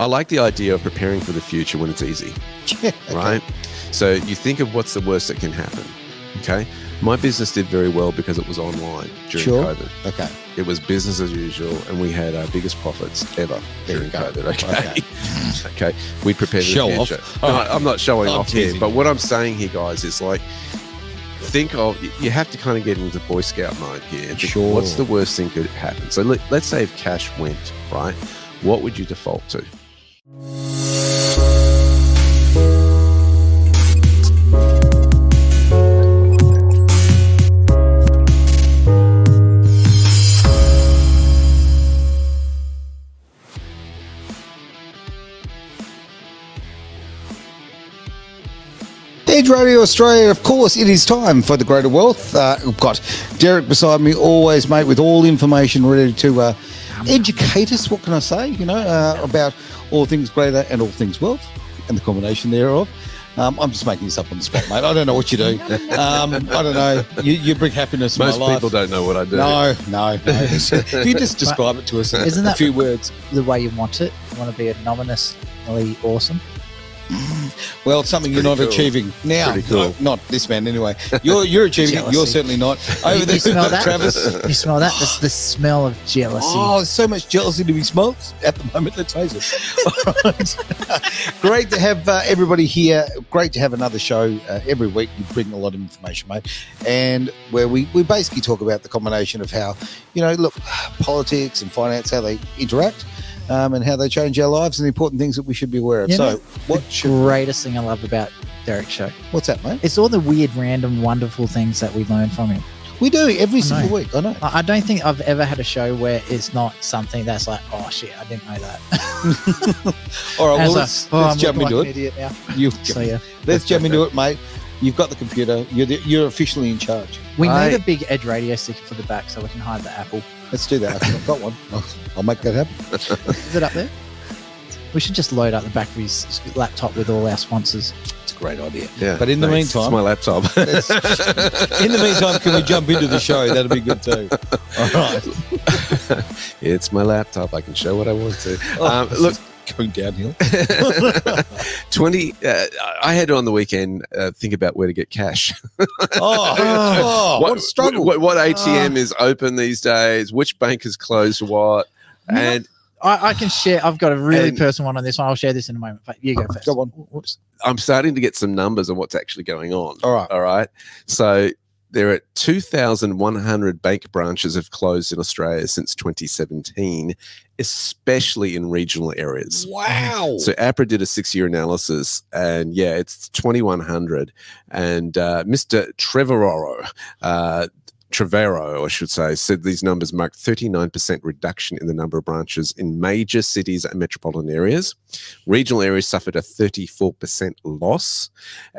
I like the idea of preparing for the future when it's easy, okay. right? So you think of what's the worst that can happen. Okay. My business did very well because it was online during Sure. COVID. Okay. It was business as usual, and we had our biggest profits ever There during. COVID. Okay. Okay. We prepared for Show the off. future. All No. I'm not showing I'm off here, but what I'm saying here, guys, is like, think of you have to kind of get into Boy Scout mode here. Sure. What's the worst thing could happen? So let, let's say if cash went right, what would you default to? Radio Australia, of course, it is time for the Greater Wealth. Uh, we've got Derek beside me, always, mate, with all information ready to uh, educate us. What can I say? You know, uh, about all things greater and all things wealth and the combination thereof. Um, I'm just making this up on the spot, mate. I don't know what you do. Um, I don't know. You, you bring happiness Most in my life. people don't know what I do. No, no, no. Can you just describe it to us in Isn't a that- few words? the way you want it. You want to be anonymously awesome. Well, it's something you're not cool. achieving now. Cool. No, not this man, anyway. You're you're achieving it. You're certainly not. Over You there, smell that? Travis. You smell that? That's the smell of jealousy. Oh, there's so much jealousy to be smelled at the moment. Let's face it. All right. Great to have uh, everybody here. Great to have another show uh, every week. You bring a lot of information, mate, and where we, we basically talk about the combination of how you know, look, politics and finance, how they interact, um, and how they change our lives, and the important things that we should be aware of. You so, know, what the should, greatest thing I love about Derek's show. what's that, mate? It's all the weird, random, wonderful things that we learn from him. We do every single week. I know. I don't think I've ever had a show where it's not something that's like, oh shit, I didn't know that. All right, well, let's, oh, let's jump into like it. an idiot now. You, So yeah, let's jump into it, mate. You've got the computer. You're the, you're officially in charge. we I- need a big Edge radio sticker for the back so we can hide the apple. Let's do that. I've got one. I'll, I'll make that happen. Is it up there? We should just load up the back of his laptop with all our sponsors. It's a great idea. Yeah. But in the meantime- it's my laptop. In the meantime, can we jump into the show? That'd be good too. All right. it's my laptop. I can show what I want to. Oh, Um, look, is going downhill. 20 uh, i had on the weekend uh, think about where to get cash Oh, oh, what, a struggle. what, what atm is open these days which bank is closed what and I, I can share. I've got a really And- personal one on this one. I'll share this in a moment. But you go first. Go on. Whoops. i'm starting to get some numbers on what's actually going on All right. all right so there are 2,100 bank branches have closed in Australia since 2017, especially in regional areas. Wow. So APRA did a six-year analysis, and yeah, it's 2,100. And uh, Mr. Trevorrow, uh, Trevero, I should say, said these numbers mark 39% reduction in the number of branches in major cities and metropolitan areas. Regional areas suffered a 34% loss.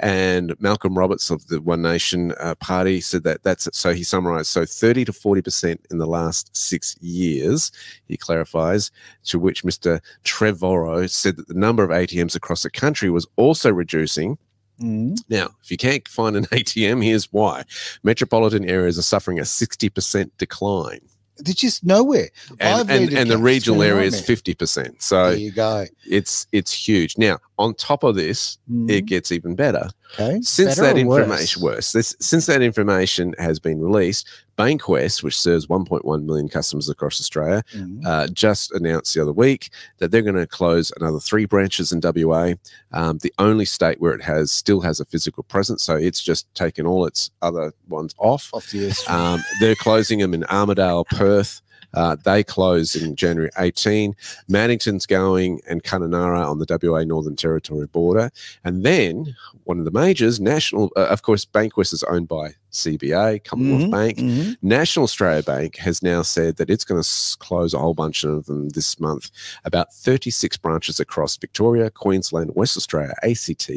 And Malcolm Roberts of the One Nation uh, Party said that that's it. So he summarized so 30 to 40% in the last six years, he clarifies, to which Mr. Trevorrow said that the number of ATMs across the country was also reducing. Mm. Now, if you can't find an ATM, here's why. Metropolitan areas are suffering a 60% decline. They're just nowhere. And, and, and the regional area is 50%. So There you go. it's it's huge. Now, on top of this, Mm. it gets even better. Okay. Since Better that or worse? information worse, this, since that information has been released, Bankwest, which serves 1.1 million customers across Australia, Mm. uh, just announced the other week that they're going to close another three branches in WA. Um, the only state where it has still has a physical presence, so it's just taken all its other ones off. Off the. Um, they're closing them in Armadale, Perth. Uh, they close in January 18. Maddington's going and Kununurra on the WA Northern Territory border. And then one of the majors, National, uh, of course, Bankwest is owned by CBA, Commonwealth Mhm, Bank. mhm. National Australia Bank has now said that it's going to close a whole bunch of them this month. About 36 branches across Victoria, Queensland, West Australia, ACT,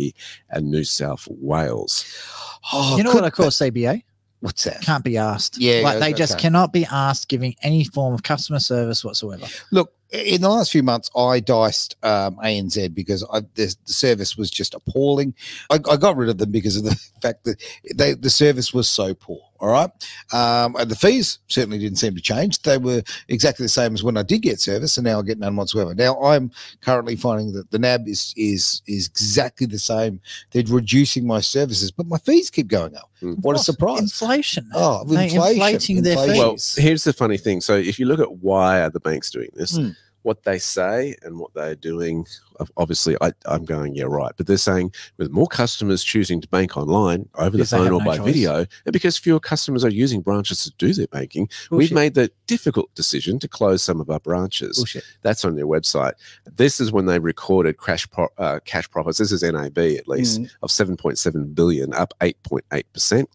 and New South Wales. Oh, you know what I call CBA? What's that? Can't be asked. Yeah, like they just okay. cannot be asked giving any form of customer service whatsoever. Look, in the last few months, I diced um, ANZ because I, the, the service was just appalling. I, I got rid of them because of the fact that they, the service was so poor. All right. Um, and the fees certainly didn't seem to change. They were exactly the same as when I did get service, and now I get none whatsoever. Now I'm currently finding that the NAB is is is exactly the same. They're reducing my services, but my fees keep going up. Mm. What a surprise! Inflation. Oh, They're inflation, inflating their inflation. Well, here's the funny thing. So if you look at why are the banks doing this, Hmm. What they say and what they're doing, obviously I, I'm going, yeah, right. But they're saying with more customers choosing to bank online over the phone or no by choice. video, and because fewer customers are using branches to do their banking, we've made the difficult decision to close some of our branches. Bullshit. That's on their website. This is when they recorded crash pro- uh, cash profits. This is NAB at least Mm. of 7.7 billion, up 8.8 percent.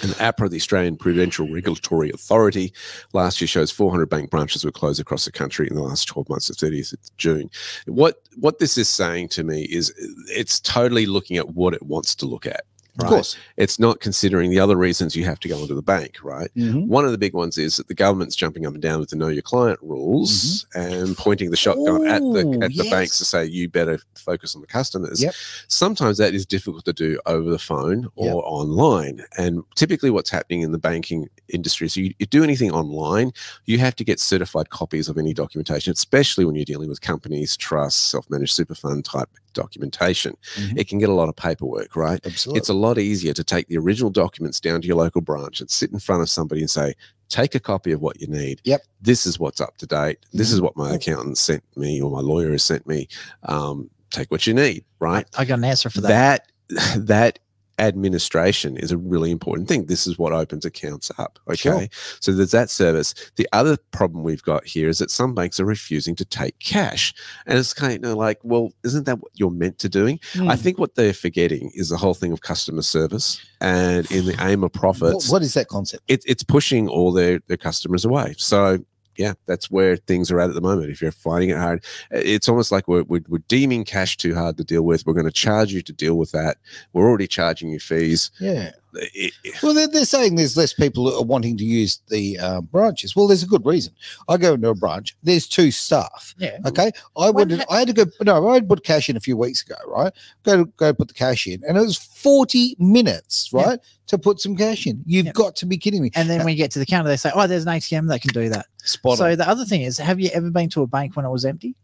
And APRA, the Australian Prudential Regulatory Authority, last year shows 400 bank branches were closed across the country in the last 12 months to 30th of June. What what this is saying to me is it's totally looking at what it wants to look at. Of course. It's not considering the other reasons you have to go into the bank, right? Mhm. One of the big ones is that the government's jumping up and down with the know your client rules and pointing the shotgun at the Ooh, at the banks to say you better focus on the customers. Yep. Sometimes that is difficult to do over the phone or Yep. online. And typically what's happening in the banking industry is you, you do anything online, you have to get certified copies of any documentation, especially when you're dealing with companies, trusts, self-managed super fund type documentation. Mhm. It can get a lot of paperwork, right? Absolutely. It's a lot easier to take the original documents down to your local branch and sit in front of somebody and say, take a copy of what you need. Yep. This is what's up to date. This is what my accountant sent me or my lawyer has sent me. Um, take what you need, right? I got an answer for that. That that administration is a really important thing. This is what opens accounts up. Okay. Sure. So there's that service. The other problem we've got here is that some banks are refusing to take cash. And it's kind of like, well, isn't that what you're meant to doing? I Hmm. think what they're forgetting is the whole thing of customer service and in the aim of What- what is that concept? it, it's pushing all their, their customers away. So yeah, that's where things are at at the moment. If you're finding it hard, uh, it's almost like we're, we're, we're deeming cash too hard to deal with. We're going to charge you to deal with that. We're already charging you fees. Yeah. It- it- Well, they're, they're saying there's less people that are wanting to use the um, branches. Well, there's a good reason. I go into a branch. There's two staff. Yeah. Okay, I When would. ha- I had to go. No, I had put cash in a few weeks ago. Right, go to go put the cash in, and it was forty minutes. Yeah. Right, to put some cash in. You've Yeah. got to be kidding me. And then when you get to the counter, they say, "Oh, there's an ATM that can do that." Spot so on. the other thing is, have you ever been to a bank when it was empty?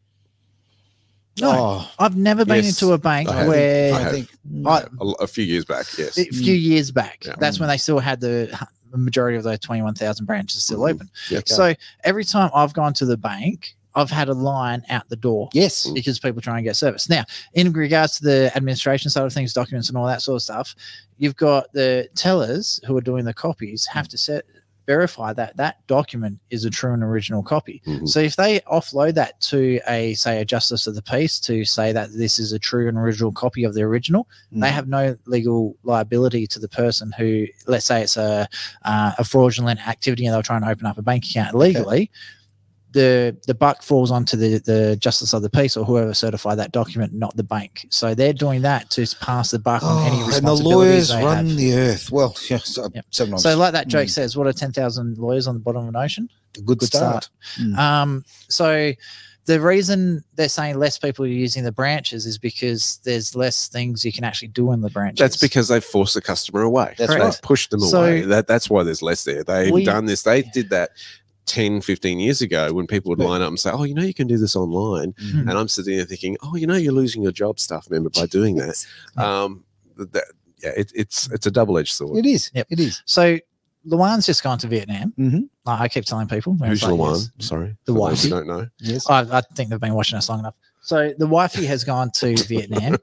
No, Oh, I've never been Yes, into a bank I where I I think. I- a, a few years back, yes. a few mm. years back. Yeah. That's when mm. they still had the the majority of those 21,000 branches still Mhm. open. Yeah. Okay. So every time I've gone to the bank, I've had a line out the door yes. because people try and get service. Now, in regards to the administration side of things, documents and all that sort of stuff, you've got the tellers who are doing the copies have mm. to set verify that that document is a true and original copy. Mhm. So if they offload that to a say a justice of the peace to say that this is a true and original copy of the original, Mm. they have no legal liability to the person who, let's say, it's a uh, a fraudulent activity and they're trying to open up a bank account illegally. The the buck falls onto the the justice of the peace or whoever certified that document, not the bank. So they're doing that to pass the buck on any Oh, and the lawyers they run have. the earth. Well, yeah, so, Yep. sometimes So, like that joke Mm. says, what are ten thousand lawyers on the bottom of an ocean? a good, good start. start. Mm. Um, so the reason they're saying less people are using the branches is because there's less things you can actually do in the branches. That's because they've forced the customer away. That's They right. pushed them So- away. That, that's why there's less there. They've We- done this. They Yeah. did that 10, 15 years ago when people would line up and say, Oh, you know, you can do this online. Mhm. And I'm sitting there thinking, Oh, you know, you're losing your job, staff member, by doing that. Um, that yeah, it, it's it's a double edged sword. It is. Yep. It is. so. Luan's just gone to Vietnam. Mhm. Like I keep telling people. Who's it's like, Lawan? yes. Sorry, The for those wifey. don't know. Yes. I, I think they've been watching us long enough. So the wifey has gone to Vietnam.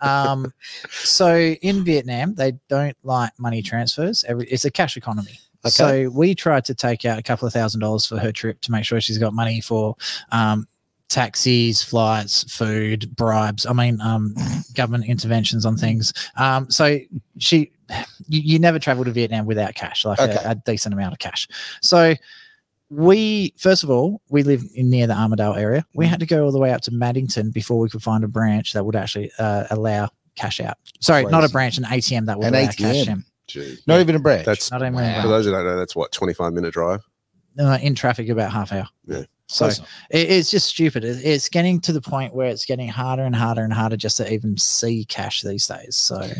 Um, so in Vietnam, they don't like money transfers. Every it's a cash economy. Okay. So we tried to take out a couple of thousand dollars for her trip to make sure she's got money for um, taxis, flights, food, bribes. I mean, um, government interventions on things. Um, so she, you, you never travel to Vietnam without cash, like Okay. a, a decent amount of cash. So we, first of all, we live in near the Armadale area. We had to go all the way up to Maddington before we could find a branch that would actually uh, allow cash out. Sorry, not a branch, an ATM that would An allow cash in. Gee. Not even a branch. That's Not even Wow. for those who don't know, that's what, 25 minute drive? uh, in traffic about half hour. Yeah. So it, it's just stupid. It, it's getting to the point where it's getting harder and harder and harder just to even see cash these days. So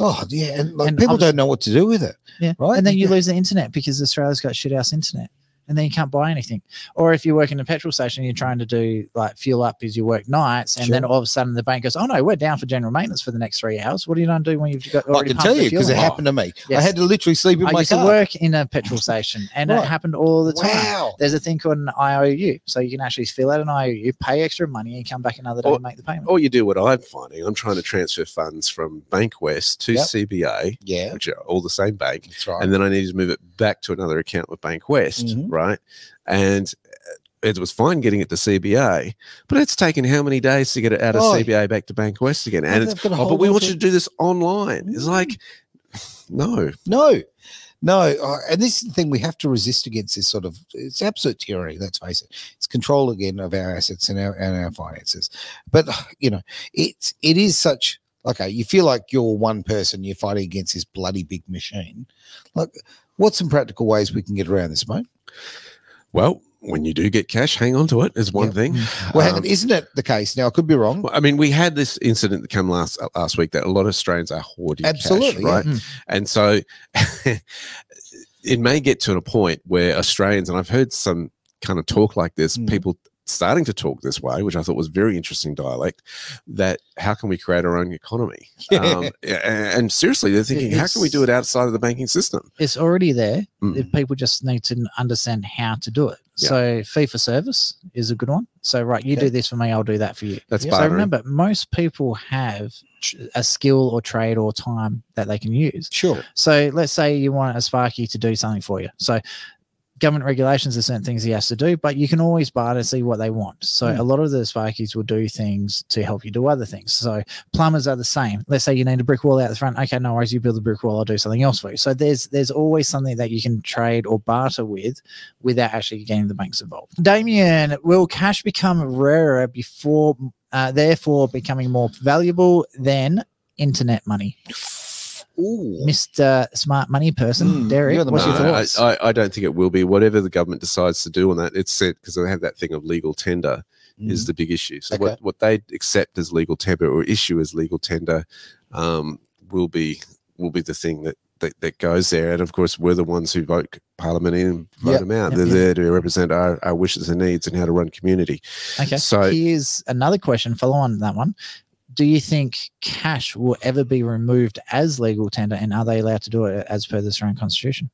oh yeah, and like And people obviously- don't know what to do with it. yeah, Right, And then you yeah. lose the internet because Australia's got shit house internet. And then you can't buy anything. Or if you work in a petrol station, you're trying to do like fuel up as you work nights, and then all of a sudden the bank goes, "Oh no, we're down for general maintenance for the next three hours." What are you going to do when you've got? I can tell you because it happened to me. I had to literally sleep in I my used car. to work in a petrol station, and Right. it happened all the time. Wow. There's a thing called an IOU, so you can actually fill out an IOU, pay extra money, and come back another day Or- and make the payment. Or you do what I'm finding. I'm trying to transfer funds from Bankwest to Yep. CBA, Yeah, which are all the same bank, that's right. and then I need to move it back to another account with Bankwest, Mhm. Right? And it was fine getting it to CBA, but it's taken how many days to get it out of Oh. CBA back to Bankwest again? And it's they've got to oh, but we want to you to do this online. It's Mm. like no, No, no. uh, and this is the thing we have to resist against this sort of it's absolute tyranny. Let's face it. It's control again of our assets and our and our finances. But you know, it's it is such. Okay, you feel like you're one person. You're fighting against this bloody big machine. Like, what's some practical ways we can get around this, mate? well, when you do get cash, hang on to it is one thing. Well, hang Um, on, isn't it the case? Now, I could be wrong. Well, I mean, we had this incident that came last uh, last week that a lot of Australians are hoarding Absolutely, cash, yeah. right? Mm. And so it may get to a point where Australians, and I've heard some kind of talk like this, Mm. people starting to talk this way, which I thought was very interesting dialect. That how can we create our own economy? Um, a- and seriously, they're thinking, how can we do it outside of the banking system? It's already there. Mm. people just need to understand how to do it. Yeah. So fee for service is a good one. So right, you Okay. do this for me, I'll do that for you. That's Yeah. So remember, most people have a skill or trade or time that they can use. Sure. So let's say you want a Sparky to do something for you. So government regulations, are certain things he has to do, but you can always barter, see what they want. So Hmm. a lot of the Sparkies will do things to help you do other things. So plumbers are the same. Let's say you need a brick wall out the front. Okay, no worries, you build a brick wall, I'll do something else for you. So there's there's always something that you can trade or barter with without actually getting the banks involved. Damien, will cash become rarer before uh, therefore becoming more valuable than internet money? Ooh. Mr. Smart Money Person, Mm, Derek, you're the what's your man. No, I, thoughts? I, I don't think it will be. Whatever the government decides to do on that, it's said because they have that thing of legal tender. is the big issue. So Okay. what, what they accept as legal tender or issue as legal tender um, will be will be the thing that, that that goes there. And of course, we're the ones who vote Parliament in and vote Yep, them out. yep, They're yep. there to represent our, our wishes and needs and how to run community. Okay. So here's another question. Follow on that one. Do you think cash will ever be removed as legal tender, and are they allowed to do it as per the Australian Constitution?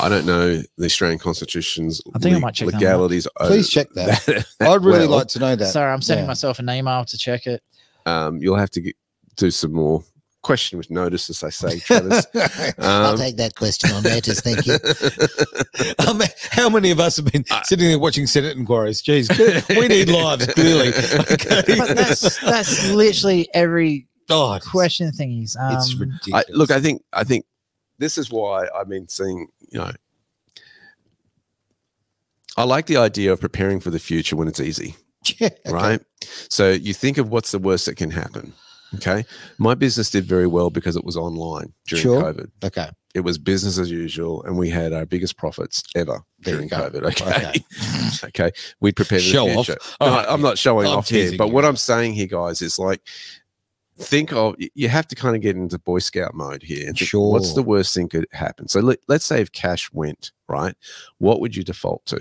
I don't know the Australian Constitution's I think I might check that legalities. Please check that. that I'd really well. like to know that. Sorry, I'm sending yeah. myself an email to check it. Um, you'll have to get, do some more question with notice, as I say, Travis. I'll Um, take that question on notice. Thank you. Um, how many of us have been Uh, sitting there watching Senate inquiries? Jeez, we need lives, clearly. Okay. But that's that's literally every oh, it's- question thingies. Um, It's I, ridiculous. look, I think I think this is why I've been seeing. You know, I like the idea of preparing for the future when it's easy, Yeah, okay. right? So you think of what's the worst that can happen. Okay, my business did very well because it was online during Sure. COVID. Okay. It was business as usual, and we had our biggest profits ever There during. COVID. Okay, Okay. okay, we prepared for Show the off. future. All No, right. I'm not showing I'm off here, but you. what I'm saying here, guys, is like think of you have to kind of get into Boy Scout mode here and think, what's the worst thing could happen. So let, let's say if cash went right, what would you default to?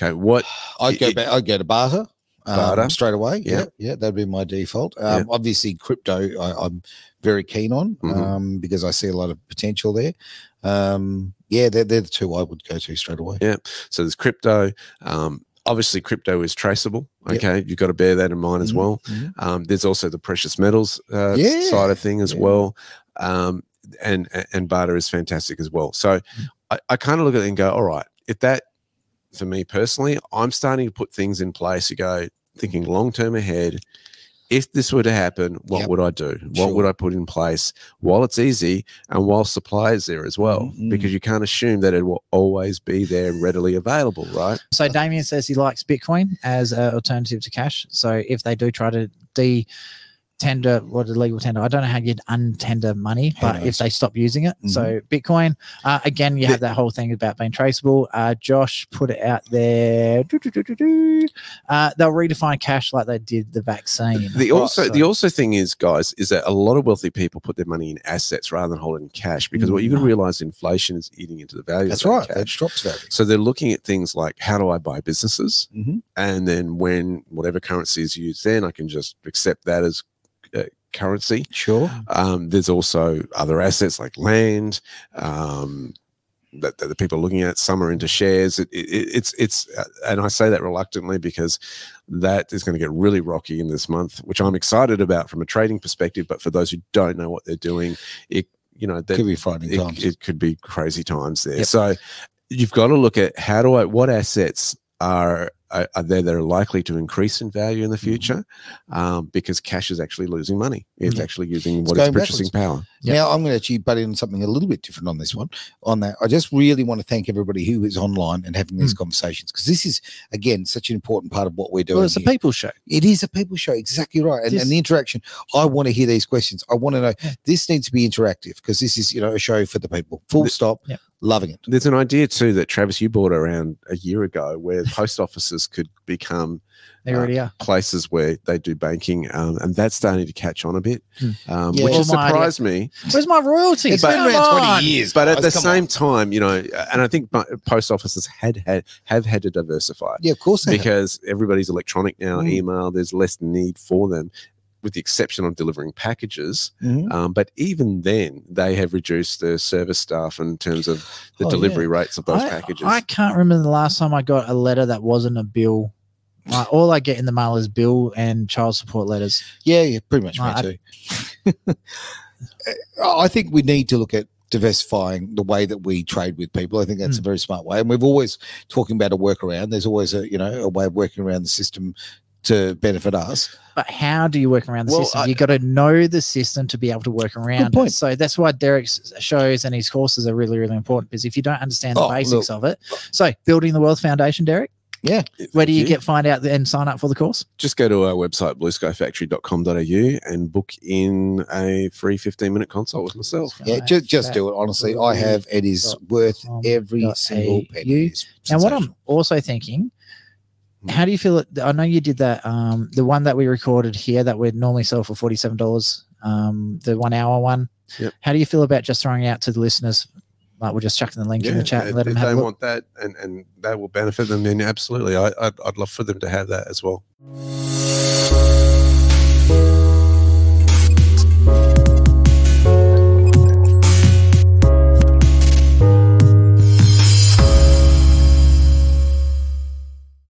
Okay, what I'd go It- back. I'd go to barter. Um, straight away. Yeah. Yeah, yeah, that'd be my default. Um, Obviously, crypto I, I'm very keen on Mhm. um, because I see a lot of potential there. Um, yeah, they're, they're the two I would go to straight away. Yeah. So there's crypto. Um, obviously, crypto is traceable. Yep. Okay, you've got to bear that in mind as Mhm, well. mhm. Um, there's also the precious metals uh, Yeah, side of thing as yeah. well, um, and and barter is fantastic as well. So Mm. I, I kind of look at it and go, all right, if that for me personally, I'm starting to put things in place. You go thinking long term ahead. If this were to happen, what Yep. would I do? What would I put in place while it's easy and while supply is there as well? Mhm. Because you can't assume that it will always be there readily available, right? So Damien says he likes Bitcoin as an alternative to cash. So if they do try to de tender what a legal tender. I don't know how you'd untender money, but if they stop using it, so Bitcoin uh, again, you have that whole thing about being traceable. Uh, Josh put it out there. Uh, they'll redefine cash like they did the vaccine. The also So- the also thing is, guys, is that a lot of wealthy people put their money in assets rather than holding cash because what you can Mm. realize, inflation is eating into the value. That's right. That Cash. drops value. So they're looking at things like how do I buy businesses, Mhm. and then when whatever currency is used, then I can just accept that as currency. Sure. Um, there's also other assets like land um, that, that the people are looking at. Some are into shares. It, it, it's it's, uh, and I say that reluctantly because that is going to get really rocky in this month, which I'm excited about from a trading perspective. But for those who don't know what they're doing, it you know that Could be frightening it, times. it could be crazy times there. Yep. So you've got to look at how do I what assets are are, are there that are likely to increase in value in the Mhm. future um, because cash is actually losing money. It's Yeah. actually using It's what it's going purchasing power. Yep. Now I'm going to actually butt in something a little bit different on this one. On that, I just really want to thank everybody who is online and having these hmm. conversations because this is again such an important part of what we're doing. well, it's a people show. It is a people show, exactly right. And, Yes. and the interaction, I want to hear these questions. I want to know Yeah. this needs to be interactive because this is, you know, a show for the people. Full The- stop. Yep. Loving it. There's an idea too that Travis you brought around a year ago where post offices could become They Uh, already are. places where they do banking, um, and that's starting to catch on a bit, Hmm. um, Yeah. which has my idea- surprised me. Where's my royalties? It's been Come around 20 on. years. But at the same on. time, you know, and I think post offices had had have had to diversify. Yeah, of course. they have. because everybody's electronic now, Mm. email, there's less need for them, with the exception of delivering packages. Mhm. Um, but even then, they have reduced their service staff in terms of the Oh, delivery rates of those I, packages. I can't remember the last time I got a letter that wasn't a bill. Like, all I get in the mail is bill and child support letters. Yeah, yeah, pretty much I- me too. I think we need to look at diversifying the way that we trade with people. I think that's a Mm. very smart way. And we've always talking about a workaround. There's always a you know a way of working around the system to benefit us. But how do you work around the Well, system? I- you got to know the system to be able to work around it. So that's why Derek's shows and his courses are really, really important because if you don't understand the Oh, basics of it, so building the Wealth Foundation, Derek, Yeah. where do you Thank get find out and sign up for the course? Just go to our website, bluskyfactory.com.au, and book in a free 15 minute consult with myself. Yeah, just just do it. Honestly, I have. It is worth every single penny. Now, what I'm also thinking, Hmm. how do you feel? It, I know you did that. Um, the one that we recorded here that we'd normally sell for forty seven dollars. Um, the one hour one. Yep. How do you feel about just throwing it out to the listeners? Like we're just chucking the link in the chat and let if them have they a look. want that and, and that will benefit them, then absolutely, I, I'd, I'd love for them to have that as well.